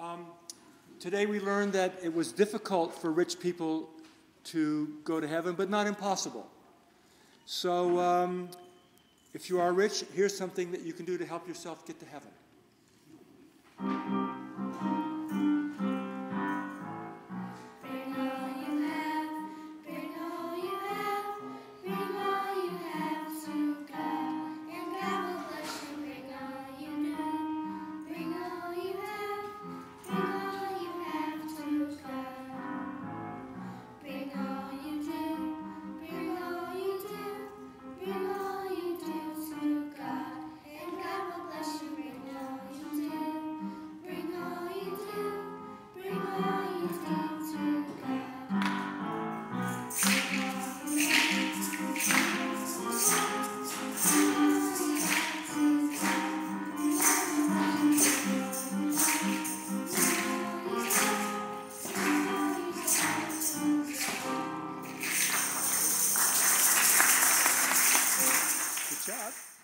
Um, today we learned that it was difficult for rich people to go to heaven, but not impossible. So um, if you are rich, here's something that you can do to help yourself get to heaven. shot.